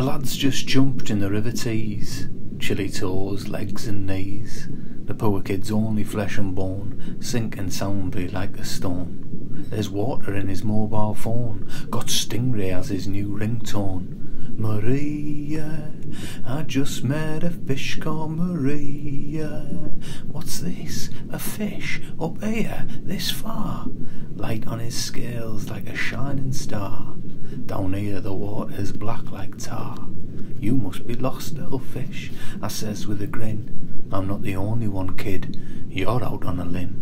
A lad's just jumped in the river Tees, chilly toes, legs and knees. The poor kid's only flesh and bone, sinking soundly like a stone. There's water in his mobile phone, got Stingray as his new ringtone. Maria, I just met a fish called Maria. What's this? Fish up here, this far? Light on his scales like a shining star. Down here the water's black like tar. You must be lost, little fish, I says with a grin. I'm not the only one, kid. You're out on a limb.